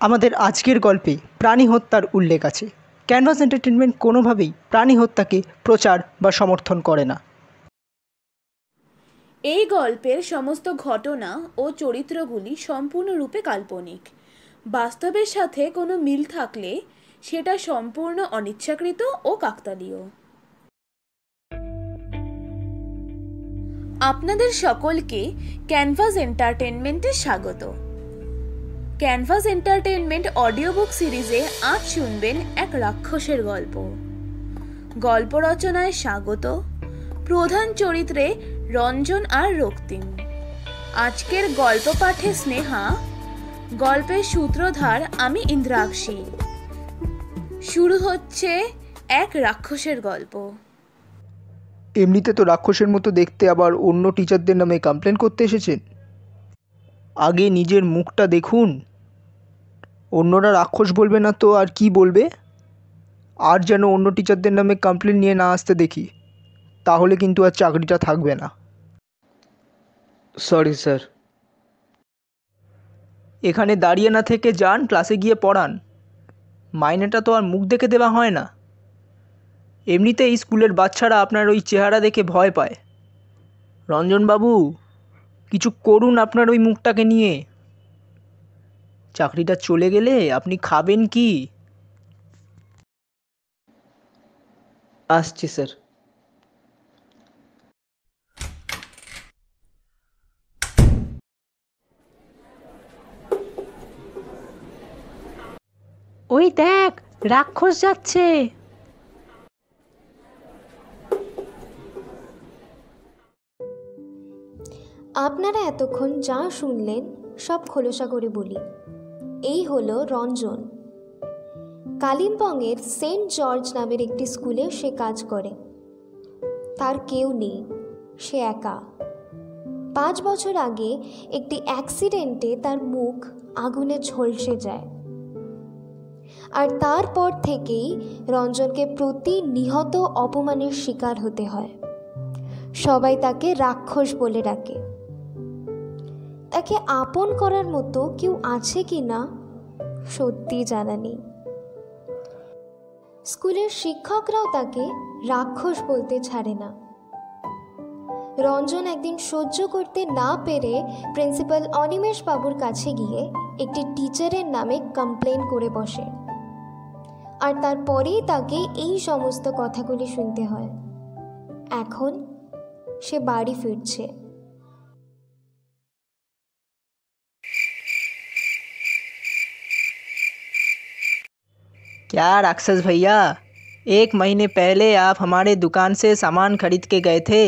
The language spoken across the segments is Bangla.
আমাদের আজকের গল্পে প্রাণী হত্যার উল্লেখ আছে। ক্যানভাস এন্টারটেনমেন্ট কোনোভাবেই প্রাণী হত্যাকে প্রচার বা সমর্থন করে না। এই গল্পের সমস্ত ঘটনা ও চরিত্রগুলি সম্পূর্ণরূপে কাল্পনিক। বাস্তবের সাথে কোনো মিল থাকলে সেটা সম্পূর্ণ অনিচ্ছাকৃত ও কাকতালীয়। আপনাদের সকলকে ক্যানভাস এন্টারটেনমেন্টে স্বাগত। ক্যানভাস এন্টারটেনমেন্ট অডিও বুক সিরিজে আজ শুনবেন এক রাক্ষসের গল্প। গল্প রচনায় স্বাগত। প্রধান চরিত্রে রঞ্জন আর রক্তিম। আজকের গল্প পাঠে স্নেহা, গল্পের সূত্রধার আমি ইন্দ্রাক্ষী। শুরু হচ্ছে এক রাক্ষসের গল্প। এমনিতে তো রাক্ষসের মতো দেখতে আবার অন্য টিচারদের নামে কমপ্লেন করতে এসেছেন? আগে নিজের মুখটা দেখুন। অন্যরা রাক্ষস বলবে না তো আর কি বলবে? আর যেন অন্য টিচারদের নামে কমপ্লেন নিয়ে না আসতে দেখি তাহলে কিন্তু আর চাকরিটা থাকবে না। সরি স্যার এখানে দাঁড়িয়ে না থেকে যান ক্লাসে গিয়ে পড়ান। মাইনেটা তো আর মুখ দেখে দেওয়া হয় না। এমনিতেই স্কুলের বাচ্চারা আপনার ওই চেহারা দেখে ভয় পায়। রঞ্জনবাবু কিছু করুন আপনার ওই মুখটাকে নিয়ে। চাকরিটা চলে গেলে আপনি খাবেন কি? আসছি স্যার। ওই দেখ রাক্ষস যাচ্ছে। আপনারা এতক্ষণ যা শুনলেন সব খোলসা করে বলি। এই হলো রঞ্জন। কালিম্পংয়ের সেন্ট জর্জ নামের একটি স্কুলে সে কাজ করে। তার কেউ নেই, সে একা। পাঁচ বছর আগে একটি অ্যাক্সিডেন্টে তার মুখ আগুনে ঝলসে যায়। আর তারপর থেকেই রঞ্জনকে প্রতি নিহত অপমানের শিকার হতে হয়। সবাই তাকে রাক্ষস বলে ডাকে। তাকে আপন করার মতো কেউ আছে কি না, সত্যি জানা নেই। স্কুলের শিক্ষকরাও তাকে রাক্ষস বলতে ছাড়ে না। রঞ্জন একদিন সহ্য করতে না পেরে প্রিন্সিপাল অনিমেষ বাবুর কাছে গিয়ে একটি টিচারের নামে কমপ্লেন করে বসে। আর তারপরেই তাকে এই সমস্ত কথাগুলি শুনতে হয়। এখন সে বাড়ি ফিরছে। क्या राक्षस भैया एक महीने पहले आप हमारे दुकान से सामान खरीद के गए थे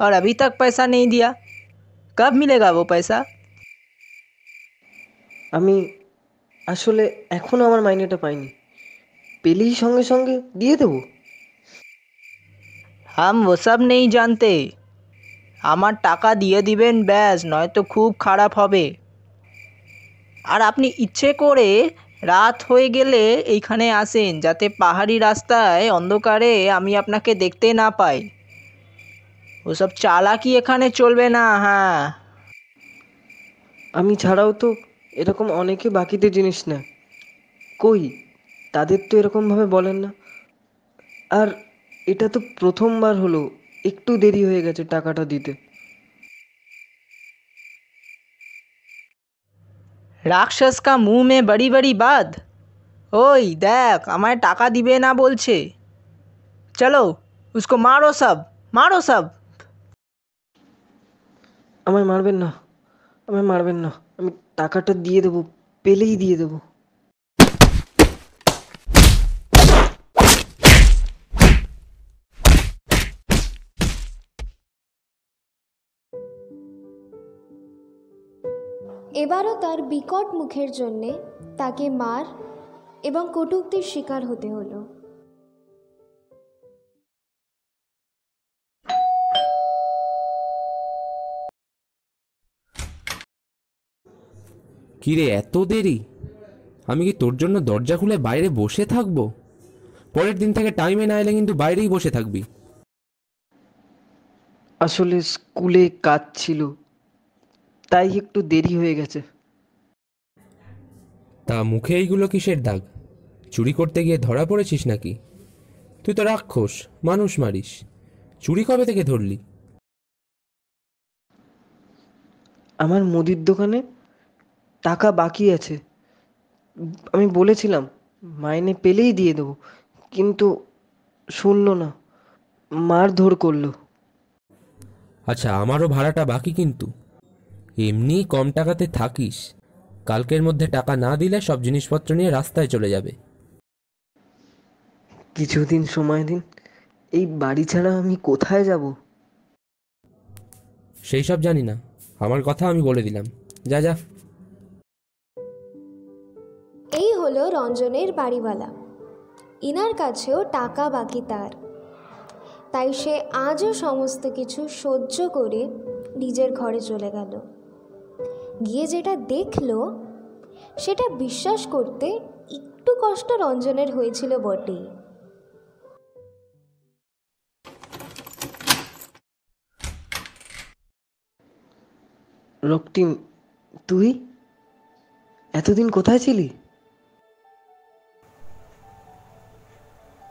और अभी तक पैसा नहीं दिया कब मिलेगा वो पैसा আমি আসলে এখনও আমার মাইনেটা পাইনি পেলেই সঙ্গে সঙ্গে দিয়ে দেবো हम वो सब नहीं जानते আমার টাকা দিয়ে দিবেন ব্যাস নয়তো খুব খারাপ হবে আর আপনি ইচ্ছে করে রাত হয়ে গেলে এইখানে আসেন, যাতে পাহাড়ি রাস্তায় অন্ধকারে আমি আপনাকে দেখতে না পাই। ওসব চালাকি এখানে চলবে না হ্যাঁ। আমি ছাড়াও তো এরকম অনেকে বাকিতে জিনিস না কই? তাদের তো এরকমভাবে বলেন না। আর এটা তো প্রথমবার হলো, একটু দেরি হয়ে গেছে টাকাটা দিতে। রাক্ষস কা মুঁ মে বড়ি বড়ি বাত ওই দেখ আমায় টাকা দিবে না বলছে চলো উসকো মারো সব মারো সব আমায় মারবেন না আমায় মারবেন না আমি টাকাটা দিয়ে দেবো পেলেই দিয়ে দেবো এবারও তার বিকট মুখের জন্যে তাকে মার এবং কটূক্তির শিকার হতে হলো। কিরে এত দেরি? আমি কি তোর জন্য দরজা খুলে বাইরে বসে থাকব? পরের দিন থেকে টাইমে না এলে কিন্তু বাইরেই বসে থাকবি। আসলে স্কুলে কাজ ছিল। তাই একটু দেরি হয়ে গেছে। তা মুখে এইগুলো কিসের দাগ? চুরি করতে গিয়ে ধরা পড়েছিস নাকি? তুই তো রাক্ষস মানুষ মারিস। চুরি কবে থেকে ধরলি? আমার মুদির দোকানে টাকা বাকি আছে। আমি বলেছিলাম মাইনে পেলেই দিয়ে দেবো কিন্তু শুনলো না মারধর করল। আচ্ছা আমারও ভাড়াটা বাকি কিন্তু। এমনি কম টাকাতে থাকিস। কালকের মধ্যে টাকা না দিলে সব জিনিসপত্র নিয়ে রাস্তায় চলে যাবে। কিছুদিন সময় দিন। এই বাড়ি ছাড়া আমি কোথায় যাব? সেই সব জানি না। আমার কথা আমি বলে দিলাম। যা যা। এই হলো রঞ্জনের বাড়িওয়ালা। ইনার কাছেও টাকা বাকি তার। তাই সে আজও সমস্ত কিছু সহ্য করে নিজের ঘরে চলে গেল। গিয়ে যেটা দেখল সেটা বিশ্বাস করতে একটু কষ্ট রঞ্জনের হয়েছিল বটেই। রক্তিম তুই? এতদিন কোথায় ছিলি?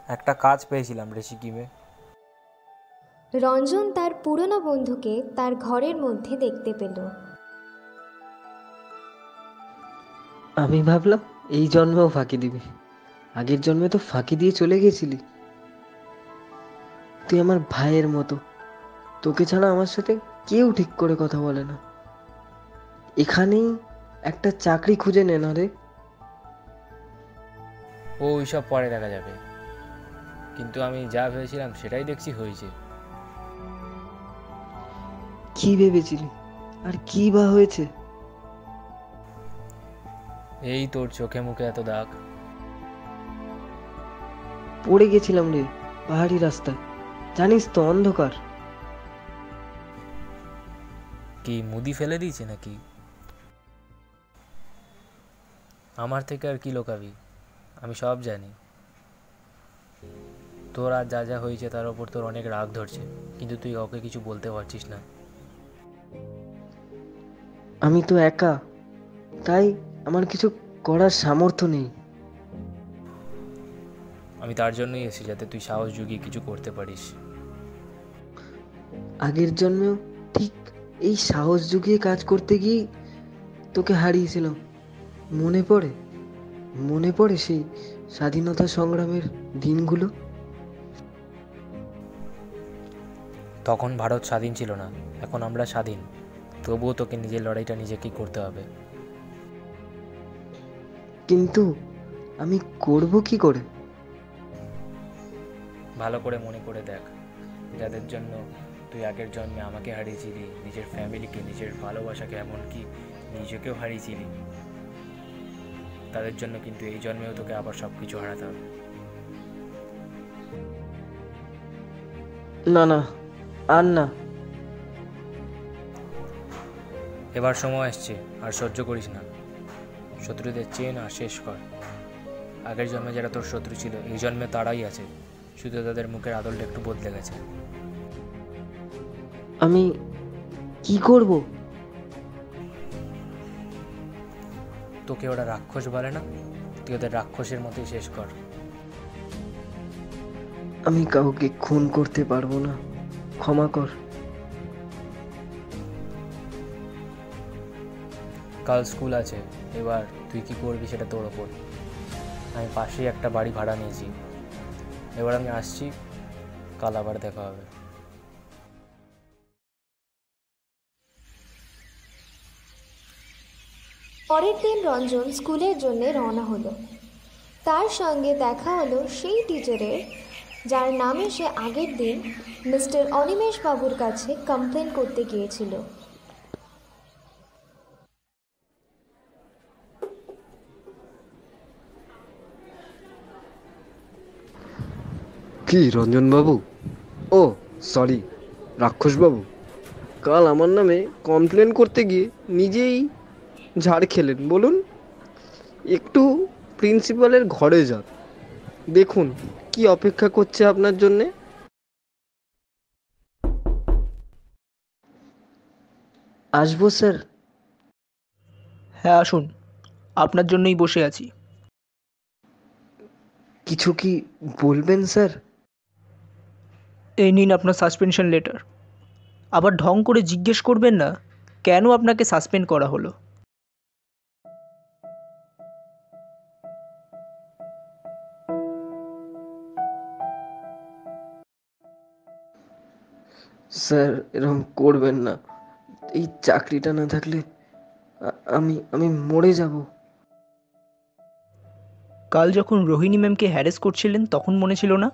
একটা কাজ পেয়েছিলাম রেসিকিমে রঞ্জন তার পুরনো বন্ধুকে তার ঘরের মধ্যে দেখতে পেল। আমি ভাবলাম এই জন্মেও ফাঁকি দিবি। আগের জন্মে তো ফাঁকি দিয়ে চলে গেছিলি। তুই আমার ভাইয়ের মতো। তোকে ছাড়া আমার সাথে কেউ ঠিক করে কথা বলে না। এখানেই একটা চাকরি খুঁজে নে না রে। ও ওইসব পরে দেখা যাবে। কিন্তু আমি যা ভেবেছিলাম সেটাই দেখছি হয়েছে। কি ভেবেছিলি? আর কি বা হয়েছে? এই তোর চোখে মুখে এত দাগ। পড়ে গেছিলাম রে পাহাড়ি রাস্তায়। জানিস তো অন্ধকার। কি মুদি ফেলে দিয়েছে নাকি? আমার থেকে আর কি লোকাবি? আমি সব জানি। তোর আর যা যা হয়েছে তার ওপর তোর অনেক রাগ ধরছে। কিন্তু তুই কাউকে কিছু বলতে পারছিস না। আমি তো একা। তাই আমার কিছু করার সামর্থ্য নেই। আমি তার জন্যই এসেছি যাতে তুই সাহস জুগিয়ে কিছু করতে পারিস। আগের জন্মেও ঠিক এই সাহস জুগিয়ে কাজ করতে গিয়ে তোকে হারিয়েছিলাম। মনে পড়ে? মনে পড়ে সেই স্বাধীনতা সংগ্রামের দিনগুলো? তখন ভারত স্বাধীন ছিল না এখন আমরা স্বাধীন। তবুও তোকে নিজের লড়াইটা নিজেকেই করতে হবে। কিন্তু আমি করব কি করে? ভালো করে মনে করে দেখ যাদের জন্য তুই আগের জন্মে আমাকে হারিয়েছিলি নিজের ফ্যামিলিকে নিজের ভালোবাসাকে এমনকি নিজেকেও হারিয়েছিলি তাদের জন্য কিন্তু এই জন্মেও তোকে আবার সব কিছু হারাতে হবে। না না আর না। এবার সময় আসছে আর সহ্য করিস না। শত্রুদের চেন আর শেষ কর। আগের জন্মে যারা তোর শত্রু ছিল এই জন্মে তারাই আছে। শুধু তাদের মুখের আদলটা একটু বদলে গেছে। আমি কি করব? তোকে ওরা রাক্ষস বলে না? তুই ওদের রাক্ষসের মতোই শেষ কর। আমি কাউকে খুন করতে পারব না। ক্ষমা কর। কাল স্কুল আছে। এবার তুই কি করবি সেটা তোর ওপর। আমি পাশেই একটা বাড়ি ভাড়া নিয়েছি। এবার আমি আসছি, কাল আবার দেখা হবে। পরের দিন রঞ্জন স্কুলের জন্য রওনা হলো। তার সঙ্গে দেখা হলো সেই টিচারের যার নামে সে আগের দিন মিস্টার অনিমেষ বাবুর কাছে কমপ্লেন করতে গিয়েছিল। কি রঞ্জনবাবু? ও সরি রাক্ষসবাবু। কাল আমার নামে কমপ্লেন করতে গিয়ে নিজেই ঝাড় খেলেন বলুন। একটু প্রিন্সিপালের ঘরে যান। দেখুন কি অপেক্ষা করছে আপনার জন্যে। আসব স্যার। হ্যাঁ আসুন। আপনার জন্যই বসে আছি। কিছু কি বলবেন স্যার? এই নিন আপনার সাসপেনশন লেটার আবার ঢং করে জিজ্ঞেস করবেন না কেন আপনাকে সাসপেন্ড করা হলো? স্যার এরকম করবেন না। এই চাকরিটা না থাকলে আমি আমি মরে যাব। কাল যখন রোহিণী ম্যামকে হ্যারেস করছিলেন তখন মনে ছিল না?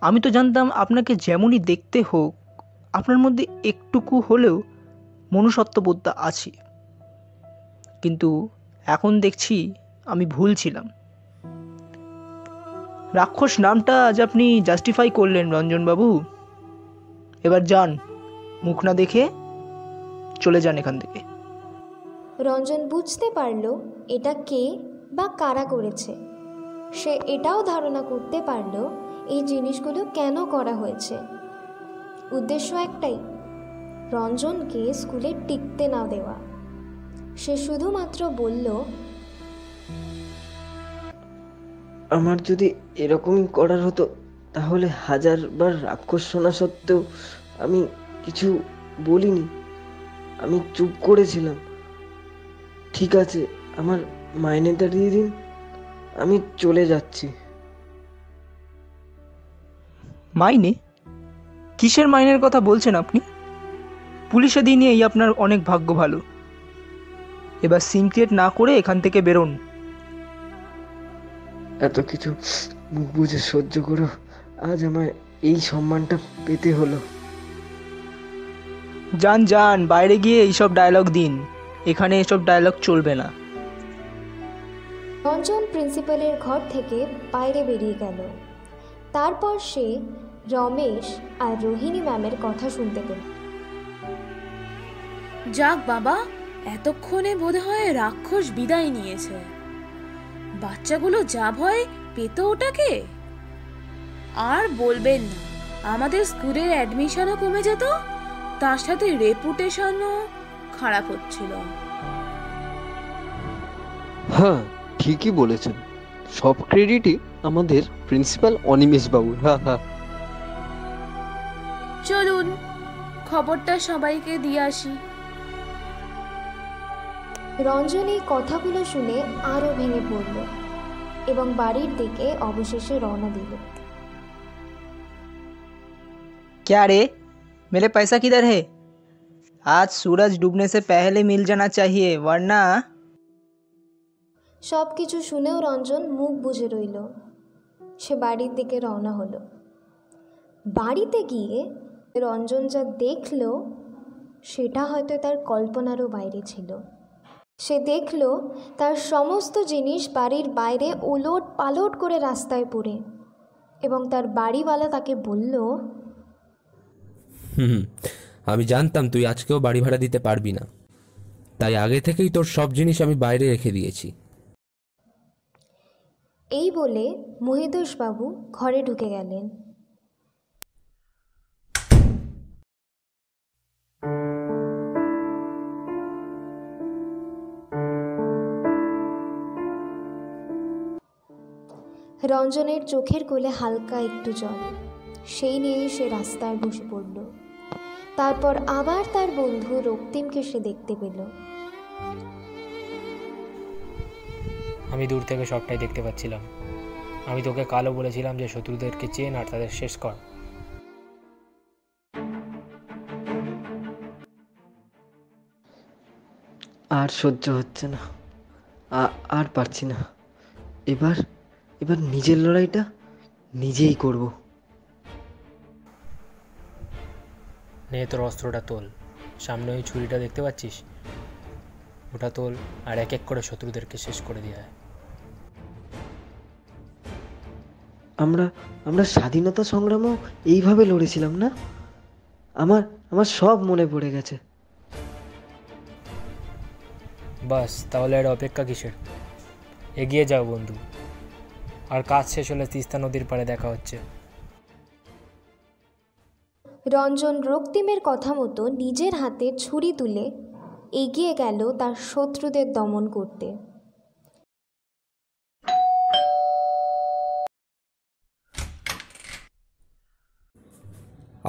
আমি তো জানতাম আপনাকে যেমনই দেখতে হোক, আপনার মধ্যে একটুকু হলেও মনুষ্যত্ববোধটা আছে। কিন্তু এখন দেখছি আমি ভুল ছিলাম। রাক্ষস নামটা আজ আপনি জাস্টিফাই করলেন রঞ্জনবাবু। এবার যান, মুখ না দেখে চলে যান এখান থেকে। রঞ্জন বুঝতে পারল এটা কে বা কারা করেছে। সে এটাও ধারণা করতে পারল এই জিনিসগুলো কেন করা হয়েছে? উদ্দেশ্য একটাই, রঞ্জনকে স্কুলে টিকতে না দেওয়া। সে শুধুমাত্র বলল, আমার যদি এরকমই করার হতো, তাহলে হাজারবার রাক্ষস শোনা সত্ত্বেও আমি কিছু বলিনি। আমি চুপ করেছিলাম। ঠিক আছে, আমার মাইনেটা দিয়ে দিন, আমি চলে যাচ্ছি। মাইনে? কিসের মাইনের কথা বলছেন আপনি? পুলিশে দিয়ে নিয়েই আপনার অনেক ভাগ্য ভালো। এবার সিম ক্রিয়েট না করে এখান থেকে বেরোন। এত কিছু মুখ বুঝে সহ্য করো। আজ আমায় এই সম্মানটা পেতে হলো। যান যান বাইরে গিয়ে এইসব ডায়লগ দিন। এখানে এসব ডায়লগ চলবে না। রঞ্জন প্রিন্সিপালের ঘর থেকে বাইরে বেরিয়ে গেল। তারপর সে রমেশ আর রোহিণী ম্যামের কথা শুনতে পেল। যাক বাবা এতক্ষণে বোধহয় রাক্ষস বিদায় নিয়েছে। বাচ্চাগুলো যা ভয় পেত ওটাকে? আর বলবেন না আমাদের স্কুলের অ্যাডমিশনও কমে যেত তার সাথে রেপুটেশনও খারাপ হচ্ছিল। হ্যাঁ ঠিকই বলেছেন। সব ক্রেডিটই আমাদের প্রিন্সিপাল অনিমেষ বাবুর হ্যাঁ হ্যাঁ চলুন খবরটা সবাইকে দিয়ে আসি রঞ্জন এই কথাগুলো শুনে আরও ভেঙে পড়ল এবং বাড়ির দিকে অবশেষে রওনা দিল क्या रे मेरे पैसा किधर है आज सूरज डूबने से पहले मिल जाना चाहिए वरना সব কিছু শুনেও রঞ্জন মুখ বুজে রইল। সে বাড়ির দিকে রওনা হলো। বাড়িতে গিয়ে রঞ্জন যা দেখল, সেটা হয়তো তার কল্পনারও বাইরে ছিল। সে দেখল তার সমস্ত জিনিস বাড়ির বাইরে ওলট পালট করে রাস্তায় পড়ে এবং তার বাড়িওয়ালা তাকে বলল হুম, আমি জানতাম তুই আজকেও বাড়ি ভাড়া দিতে পারবি না। তাই আগে থেকেই তোর সব জিনিস আমি বাইরে রেখে দিয়েছি। এই বলে মহিদোষবাবু ঘরে ঢুকে গেলেন। রঞ্জনের চোখের কোলে হালকা একটু জল। সেই নিয়েই সে রাস্তায় বসে পড়ল। তারপর আবার তার বন্ধু রক্তিমকে সে দেখতে পেল। আমি দূর থেকে সবটাই দেখতে পাচ্ছিলাম। আমি তোকে কালো বলেছিলাম যে শত্রুদেরকে চেন আর তাদের শেষ কর। আর সহ্য হচ্ছে না। আর পারছি না। এবার এবার নিজের লড়াইটা নিজেই করব। নে তোর অস্ত্রটা তোল। সামনে ওই ছুরিটা দেখতে পাচ্ছিস? ওটা তোল আর এক এক করে শত্রুদেরকে শেষ করে দেওয়া হয় আমরা আমরা স্বাধীনতা সংগ্রামও এইভাবে লড়েছিলাম না? আমার আমার সব মনে পড়ে গেছে। বাস তাহলে আর অপেক্ষা কিসের? এগিয়ে যাও বন্ধু। আর কাজ শেষ হলে তিস্তা নদীর পাড়ে দেখা হচ্ছে। রঞ্জন রক্তিমের কথা মতো নিজের হাতে ছুরি তুলে এগিয়ে গেল তার শত্রুদের দমন করতে।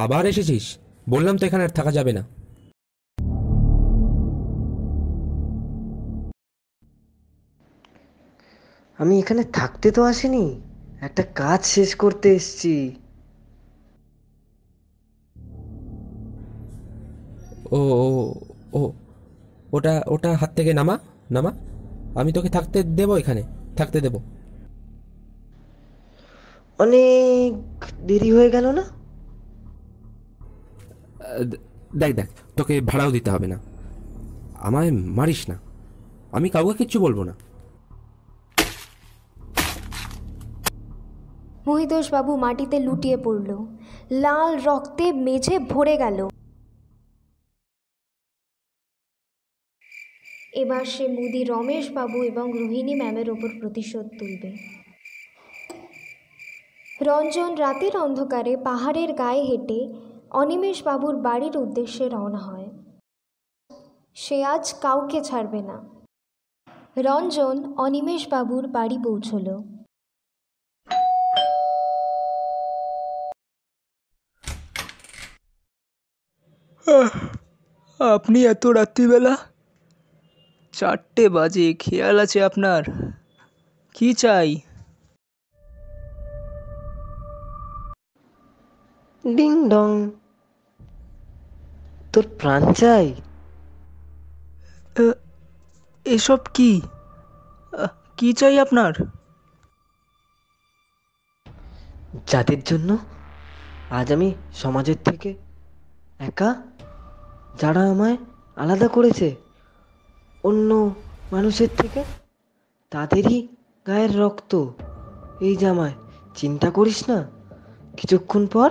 আবার এসেছিস? বললাম তো এখানে আর থাকা যাবে না। আমি এখানে থাকতে তো আসিনি। একটা কাজ শেষ করতে এসেছি। ও ও ও ওটা ওটা হাত থেকে নামা নামা। আমি তোকে থাকতে দেবো এখানে থাকতে দেবো। অনেক দেরি হয়ে গেল না? দেখ দেখ, তোকে ভাড়াও দিতে হবে না। আমায় মারিস না। আমি কাউকে কিচ্ছু বলব না। মহিতোষবাবু মাটিতে লুটিয়ে পড়ল। লাল রক্তে মেঝে ভরে গেল। এবার সে মুদি রমেশবাবু এবং রোহিণী ম্যামের ওপর প্রতিশোধ তুলবে। রঞ্জন রাতের অন্ধকারে পাহাড়ের গায়ে হেঁটে অনিমেষবাবুর বাড়ির উদ্দেশ্যে রওনা হয়। সে আজ কাউকে ছাড়বে না। রঞ্জন অনিমেষবাবুর বাড়ি পৌঁছলো। আপনি এত রাত্রিবেলা? চারটে বাজে খেয়াল আছে আপনার? কি চাই? ডিং ডং তোর প্রাণ চাই? এসব কি? কি চাই আপনার? যাদের জন্য আজ আমি সমাজের থেকে একা যারা আমায় আলাদা করেছে অন্য মানুষের থেকে তাদেরই গায়ের রক্ত। এই জামায় চিন্তা করিস না কিছুক্ষণ পর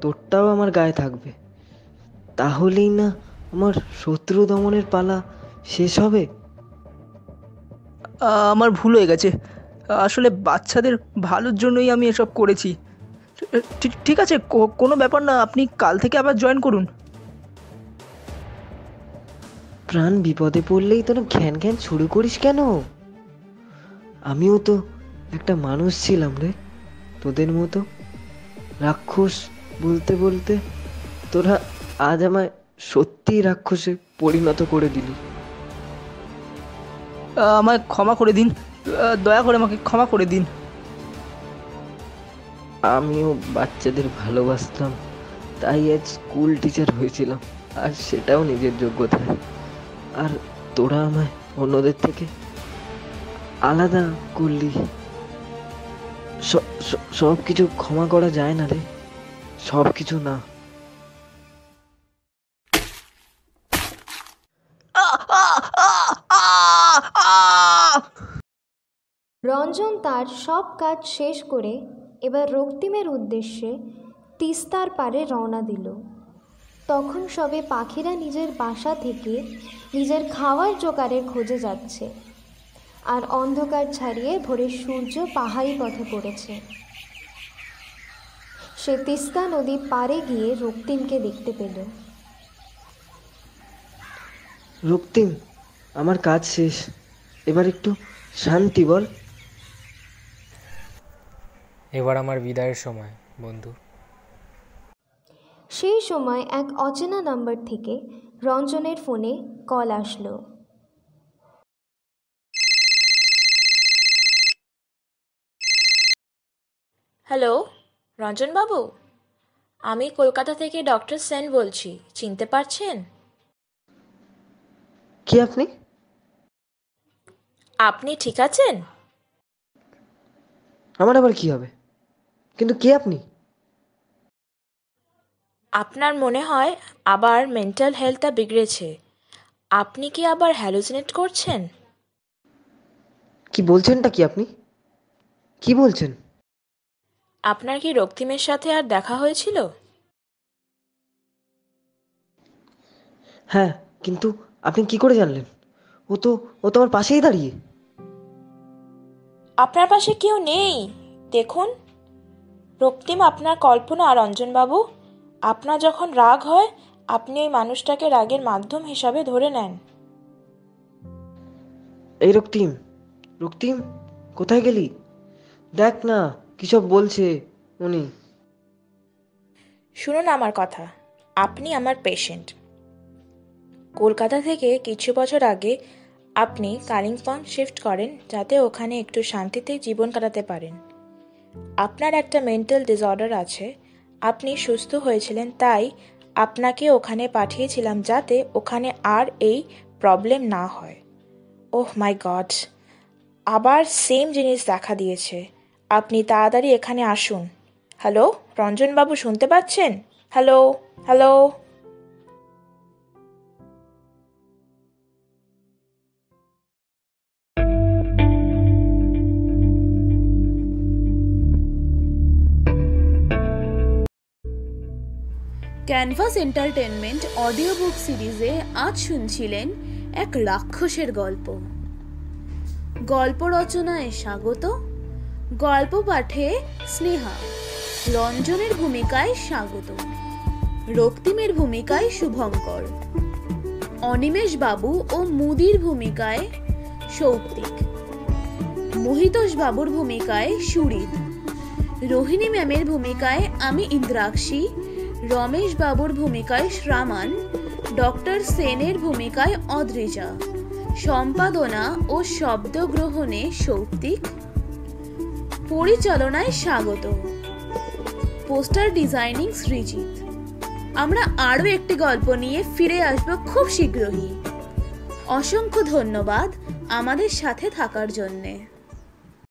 তোরটাও আমার গায়ে থাকবে। তাহলেই না আমার শত্রু দমনের পালা শেষ হবে? আমার ভুল হয়ে গেছে। আসলে বাচ্চাদের ভালোর জন্যই আমি এসব করেছি। ঠিক আছে কোনো ব্যাপার না আপনি কাল থেকে আবার জয়েন করুন। প্রাণ বিপদে পড়লেই তোরা ঘ্যান ঘ্যান শুরু করিস কেন? আমিও তো একটা মানুষ ছিলাম রে তোদের মতো রাক্ষস বলতে বলতে তোরা আজ আমায় সত্যিই রাক্ষসে পরিণত করে দিলি। আমায় ক্ষমা করে দিন। দয়া করে আমাকে ক্ষমা করে দিন। আমিও বাচ্চাদের ভালোবাসতাম তাই আজ স্কুল টিচার হয়েছিলাম আর সেটাও নিজের যোগ্যতায়। আর তোরা আমায় অন্যদের থেকে আলাদা করলি। সব কিছু ক্ষমা করা যায় না রে সব কিছু না। রঞ্জন তার সব কাজ শেষ করে এবার রক্তিমের উদ্দেশ্যে তিস্তার পারে রওনা দিল। তখন সবে পাখিরা নিজের বাসা থেকে নিজের খাওয়ার জোগাড়ের খোঁজে যাচ্ছে আর অন্ধকার ছাড়িয়ে ভোরের সূর্য পাহাড়ি পথে পড়েছে। সে তিস্তা নদীর পাড়ে গিয়ে রক্তিমকে দেখতে পেল। রক্তিম, আমার কাজ শেষ। এবার একটু শান্তি বল। এবার আমার বিদায়ের সময় বন্ধু। সেই সময় এক অচেনা নাম্বার থেকে রঞ্জনের ফোনে কল আসলো। হ্যালো রঞ্জনবাবু? আমি কলকাতা থেকে ডক্টর সেন বলছি চিনতে পারছেন? কি আপনি? আপনি ঠিক আছেন? আমার আবার কি হবে? কিন্তু কে আপনি? আপনার মনে হয় আবার মেন্টাল হেলথটা বিগড়েছে। আপনি কি আবার হ্যালোজিনেট করছেন? কি বলছেনটা কি আপনি? কি বলছেন? আপনার কি রক্তিমের সাথে আর দেখা হয়েছিল? হ্যাঁ কিন্তু আপনি কি করে জানলেন? ও তো ও তো আমার পাশেই দাঁড়িয়ে। আপনার পাশে কেউ নেই। দেখুন। রক্তিম আপনার কল্পনা আর অঞ্জনবাবু আপনার যখন রাগ হয় আপনি ওই মানুষটাকে রাগের মাধ্যম হিসাবে ধরে নেন। এই রক্তিম রক্তিম কোথায় গেলি? দেখ না কি সব বলছে উনি। শুনুন আমার কথা আপনি আমার পেশেন্ট কলকাতা থেকে কিছু বছর আগে আপনি কালিম্পং শিফট করেন যাতে ওখানে একটু শান্তিতে জীবন কাটাতে পারেন। আপনার একটা মেন্টাল ডিসঅর্ডার আছে, আপনি সুস্থ হয়েছিলেন, তাই আপনাকে ওখানে পাঠিয়েছিলাম যাতে ওখানে আর এই প্রবলেম না হয়। ওহ মাই গড, আবার সেম জিনিস দেখা দিয়েছে। আপনি তাড়াতাড়ি এখানে আসুন। হ্যালো, রঞ্জনবাবু শুনতে পাচ্ছেন? Hello hello. Canvas entertainment audio book সিরিজে আজ শুনছিলেন এক রাক্ষসের গল্প। গল্প রচনায় স্বাগত। গল্প পাঠে স্নেহা। রঞ্জনের ভূমিকায় স্বাগত। রক্তিমের ভূমিকায় শুভঙ্কর। অনিমেষ বাবু ও মুদির ভূমিকায় সৌপ্তিক। মহিতোষ বাবুর ভূমিকায় সুরিত। রোহিণী ম্যামের ভূমিকায় আমি ইন্দ্রাক্ষী। রমেশ বাবুর ভূমিকায় শ্রামান ডক্টর সেনের ভূমিকায় অদ্রিজা, সম্পাদনা ও শব্দগ্রহণে সৌপ্তিক, পরিচালনায় স্বাগত। Poster designing Srijit. আমরা আরও একটি গল্প নিয়ে ফিরে আসব খুব শীঘ্রই। অসংখ্য ধন্যবাদ আমাদের সাথে থাকার জন্যে।